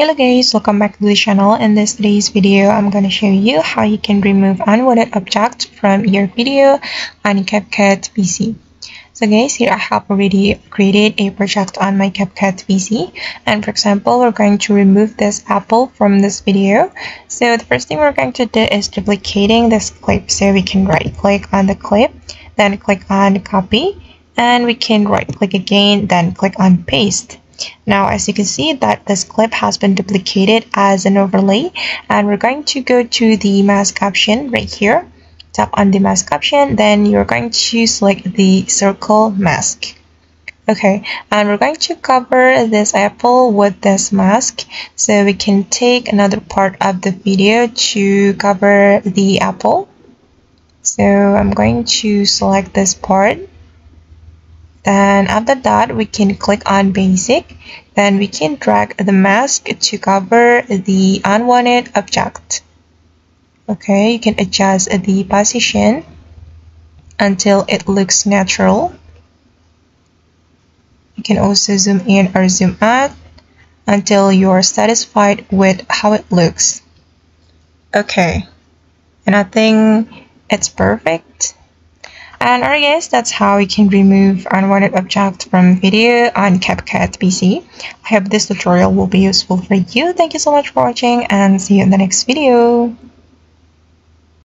Hello guys, welcome back to the channel. In this today's video, I'm going to show you how you can remove unwanted objects from your video on CapCut PC. So guys, here I have already created a project on my CapCut PC. And for example, we're going to remove this apple from this video. So the first thing we're going to do is duplicating this clip. So we can right click on the clip, then click on copy, and we can right click again, then click on paste. Now, as you can see that this clip has been duplicated as an overlay and we're going to go to the mask option right here. Tap on the mask option, then you're going to select the circle mask. Okay, and we're going to cover this apple with this mask so we can take another part of the video to cover the apple. So I'm going to select this part then after that we can click on basic. Then we can drag the mask to cover the unwanted object. Okay you can adjust the position until it looks natural. You can also zoom in or zoom out until you're satisfied with how it looks. Okay and I think it's perfect and alright guys, that's how you can remove unwanted object from video on CapCut PC. I hope this tutorial will be useful for you. Thank you so much for watching and see you in the next video.